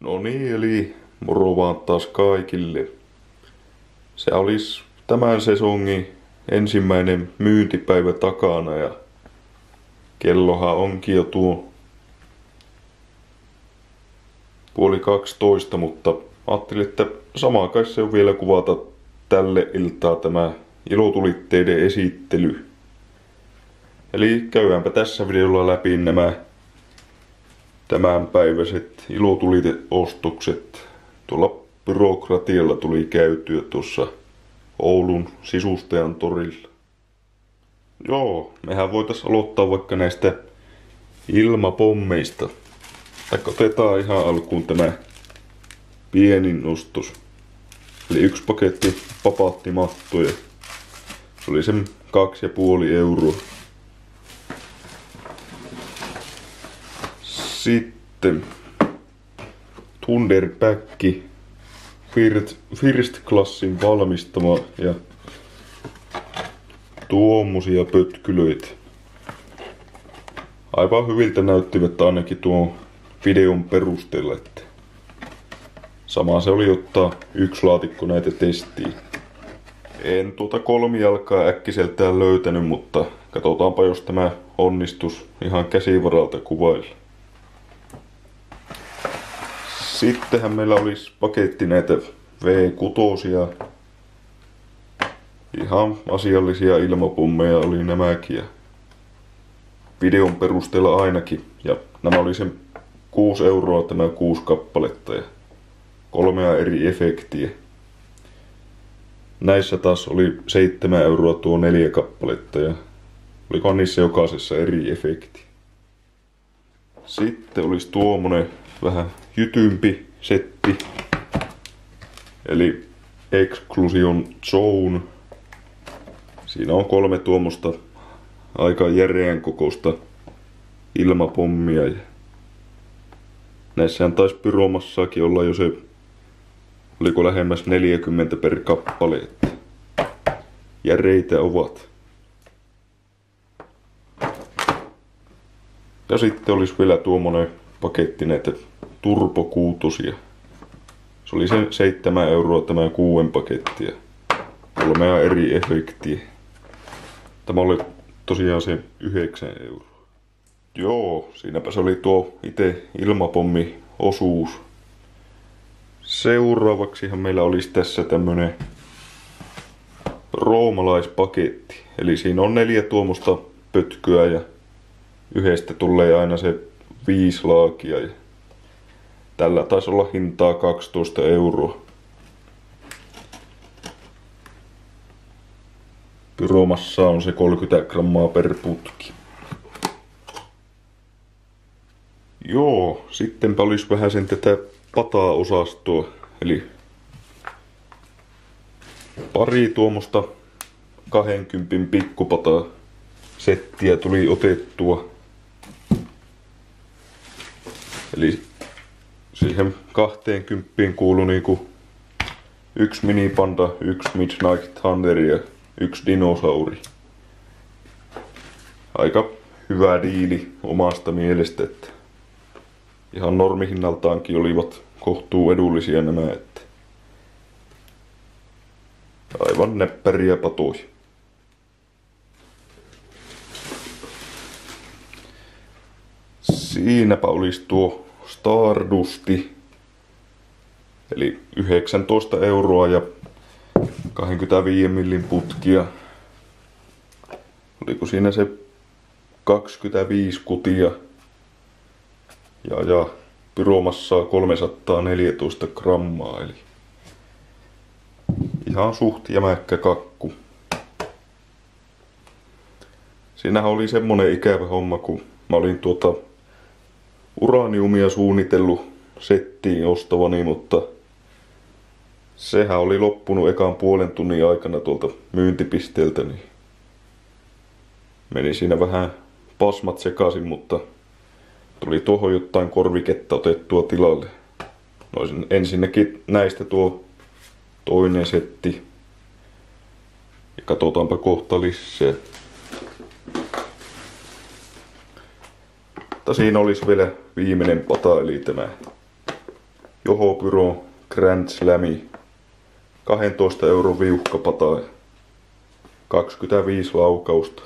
No niin, eli moro vaan taas kaikille. Se olisi tämän sesongin ensimmäinen myyntipäivä takana ja kellohan onkin jo tuo puoli 12, mutta ajattelin, että sama kai se on vielä kuvata tälle iltaa tämä ilotulitteiden esittely. Eli käydäänpä tässä videolla läpi nämä tämänpäiväiset ilotuliteostokset. Tuolla byrokratialla tuli käytyä tuossa Oulun sisustajan torilla. Joo, mehän voitais aloittaa vaikka näistä ilmapommeista. Tai otetaan ihan alkuun tämä pienin ostos. Eli yksi paketti papaattimattoja. Se oli sen kaksi ja puoli euroa. Sitten Thunderback First, First Classin valmistama ja tuommoisia pötkylöitä. Aivan hyviltä näyttivät ainakin tuon videon perusteella, että sama se oli ottaa yksi laatikko näitä testiin. En tuota kolmijalkaa äkkiseltään löytänyt, mutta katsotaanpa jos tämä onnistus ihan käsivaralta kuvailla. Sittenhän meillä olisi paketti näitä V6. Ihan asiallisia ilmapummeja oli nämäkin. Ja videon perusteella ainakin. Ja nämä oli sen 6 euroa tämä kuusi kappaletta ja kolmea eri efektiä. Näissä taas oli 7 euroa tuo neljä kappaletta ja oliko niissä jokaisessa eri efekti. Sitten olisi tuommoinen vähän jytympi setti. Eli Exclusion Zone. Siinä on kolme tuommoista aika järeän kokoista ilmapommia. Näissähän taisi pyromassakin olla jo se, oliko lähemmäs 40 per kappale. Järeitä ovat. Ja sitten olisi vielä tuommoinen paketti näitä turbokuutosia. Se oli sen 7 euroa tämä kuuden pakettia. Kolmea eri efektiä. Tämä oli tosiaan se 9 euroa. Joo, siinäpä se oli tuo itse ilmapommi osuus. Seuraavaksihan meillä olisi tässä tämmönen roomalaispaketti. Eli siinä on neljä tuomusta pötkyä ja yhdestä tulee aina se viisi laakia. Ja tällä taisi olla hintaa 12 euroa. Pyromassa on se 30 grammaa per putki. Joo, sittenpä olisi vähän sen tätä pataa-osastoa. Eli pari tuommoista 20 pikkupataa settiä tuli otettua. Eli siihen 20 kuului niinku yksi minipanda, yksi Midnight Thunder ja yksi dinosauri. Aika hyvä diili omasta mielestä, että ihan normihinnaltaankin olivat kohtuu edullisia nämä, että aivan näppäriä patoja. Siinäpä olisi tuo Stardusti. Eli 19 euroa ja 25 millin putkia. Oliko siinä se 25 kutia? Ja, ja pyromassaa 314 grammaa, eli ihan suht jämäkkä kakku. Siinähän oli semmonen ikävä homma, kun mä olin tuota uraniumia suunnitellut settiin ostavani, mutta sehän oli loppunut ekan puolen tunnin aikana tuolta myyntipisteeltä, niin meni siinä vähän pasmat sekaisin, mutta tuli tuohon jotain korviketta otettua tilalle. No ensinnäkin näistä tuo toinen setti. Ja katsotaanpa kohta lisää. Mutta siinä olisi vielä viimeinen pata, eli tämä Joho Pyro Grand Slami 12 euron viuhkapata ja 25 laukausta.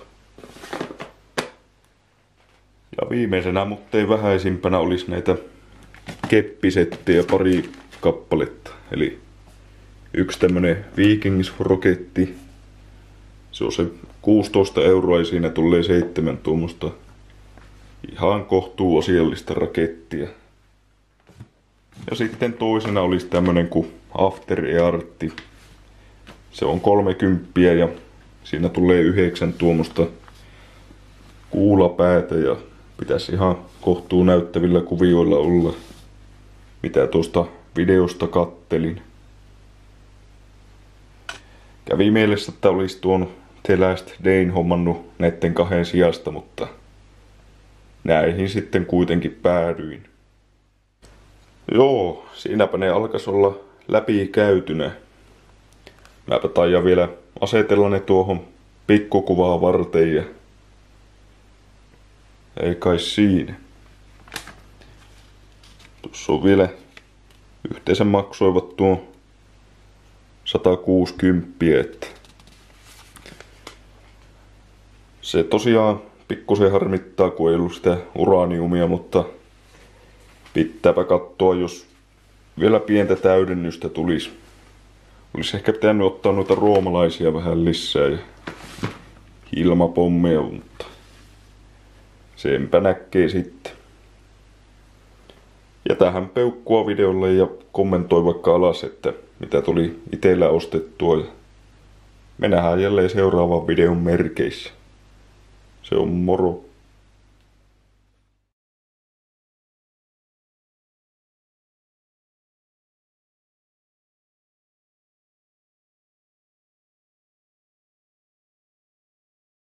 Ja viimeisenä, mutta ei vähäisimpänä, olisi näitä keppisettejä pari kappaletta. Eli yksi tämmönen Vikings-roketti. Se on se 16 euroa ja siinä tulee seitsemän tuommoista ihan kohtuu osiallista rakettia. Ja sitten toisena olisi tämmönen kuin After Earthi. Se on 30 ja siinä tulee yhdeksän tuommoista kuulapäätä ja pitäisi ihan kohtuu näyttävillä kuvioilla olla, mitä tuosta videosta kattelin. Kävi mielessä, että olisi tuon The Last Dayn hommannut näiden kahden sijasta, mutta näihin sitten kuitenkin päädyin. Joo, siinäpä ne alkas olla läpi käytynä. Mäpä taian vielä asetella ne tuohon pikkukuvaa varten ja ei kai siinä. Tuossa on vielä yhteensä maksoivat tuo 160, että se tosiaan pikkusen harmittaa, kun ei ollut sitä uraniumia, mutta pitääpä katsoa, jos vielä pientä täydennystä tulisi. Olisi ehkä pitänyt ottaa noita roomalaisia vähän lisää ja ilmapommeja, mutta senpä näkee sitten. Ja tähän peukkua videolle ja kommentoi vaikka alas, että mitä tuli itellä ostettua. Me nähdään jälleen seuraavan videon merkeissä. Se on moro.